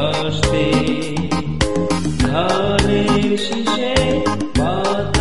ভাসতে ধানের শীষে পাতা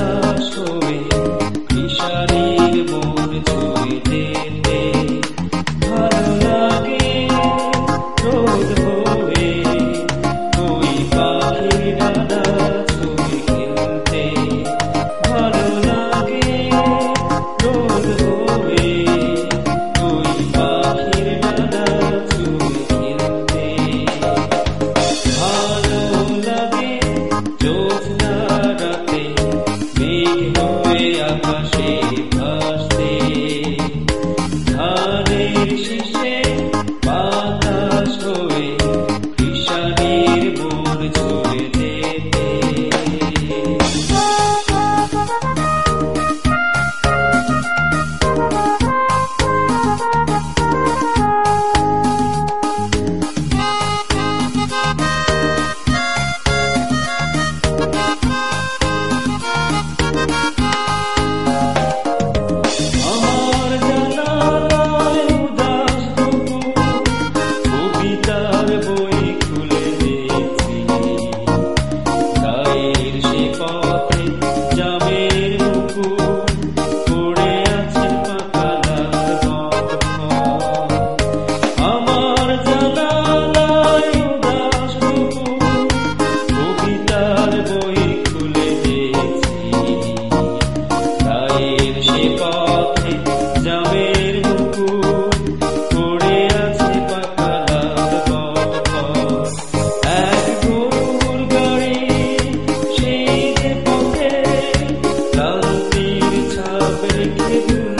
you.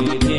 Mama.